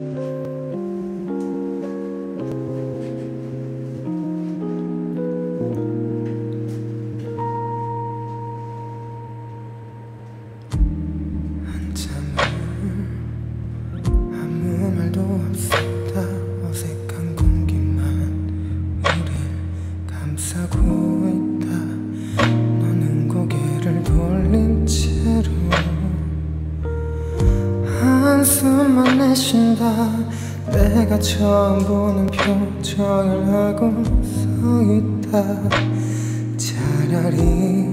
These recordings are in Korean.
아무 내쉰다 내가 처음 보는 표정을 하고 서 있다. 차라리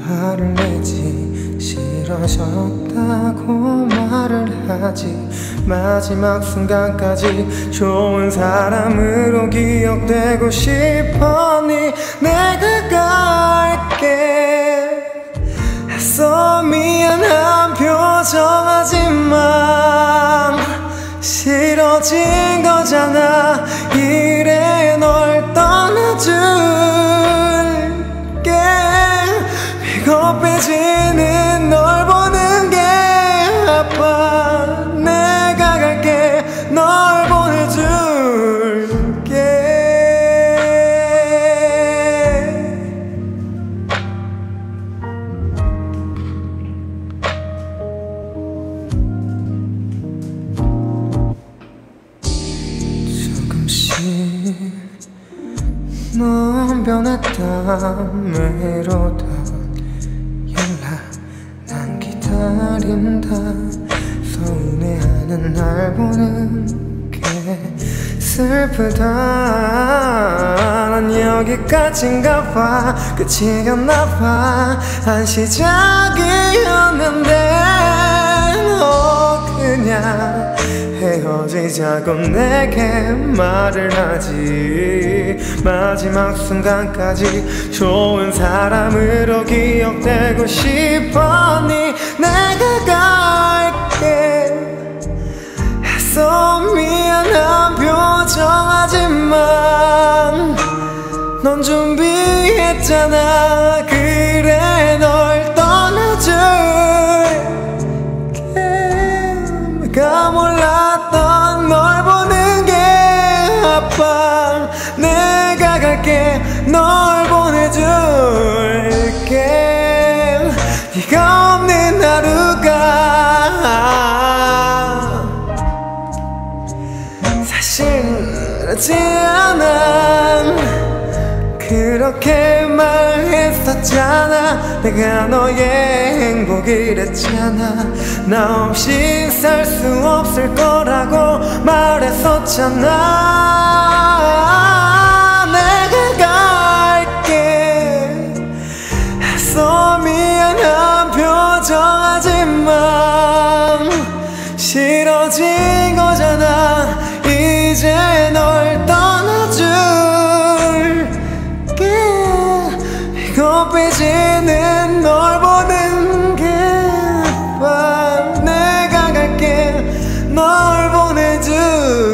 화를 내지 싫어졌다고 말을 하지. 마지막 순간까지 좋은 사람으로 기억되고 싶어니 내가 갈게. 애써 미안한 표정하지만 싫어 진 거잖아 넌 변했다 외로던 연락 난 기다린다. 서운해하는 날 보는 게 슬프다. 난 여기까지인가 봐. 끝이었나 봐한 시작이었는데 헤어지자고 내게 말을 하지. 마지막 순간까지 좋은 사람으로 기억되고 싶어니 내가 갈게. 애써 미안한 표정하지만 넌 준비했잖아. 그래 널 떠나줄게. 내가 몰랐 내가 갈게 널 보내줄게. 네가 없는 하루가 사실하지 않아. 그렇게 말했었잖아. 내가 너의 행복이랬잖아. 나 없이 살 수 없을 거라고 말했었잖아 궁금해지는 널 보는 그 게봐 내가 갈게. 널 보내줄게.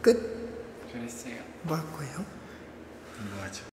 끝. 그랬어요. 뭐고요? 뭐하죠?